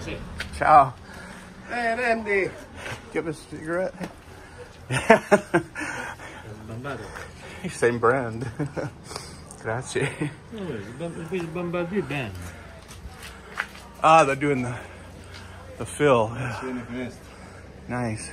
Sì. Ciao. Hey, Randy. Give us a cigarette. Same brand. Grazie. No, band. Ah, they're doing the the fill. Nice.